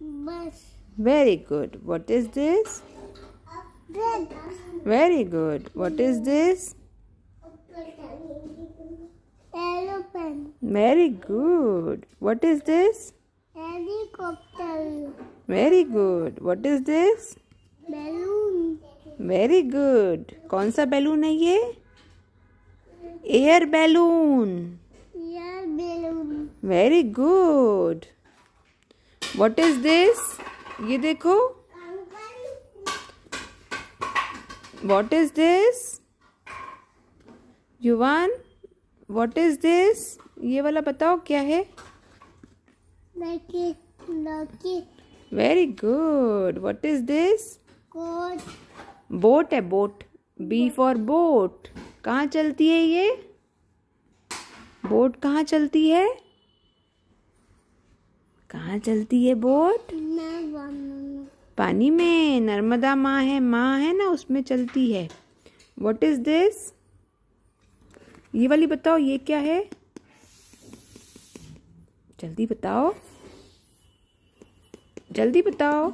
bus, Very good. What is this? bed, Very good. What is this? aeroplane, Very good. What is this? helicopter, Very good. What is this? balloon, very good कौन सा balloon है ये air balloon air balloon, very good What is this ये देखो। What is this Yuvan what is this ये वाला बताओ, क्या है? Very good what is this boat है बोट बी फॉर बोट कहाँ चलती है ये? बोट कहाँ चलती है? कहाँ चलती है बोट? पानी में। नर्मदा माँ है माँ है ना, उसमें चलती है। वॉट इज़ दिस ये वाली बताओ, ये क्या है? जल्दी बताओ। जल्दी बताओ।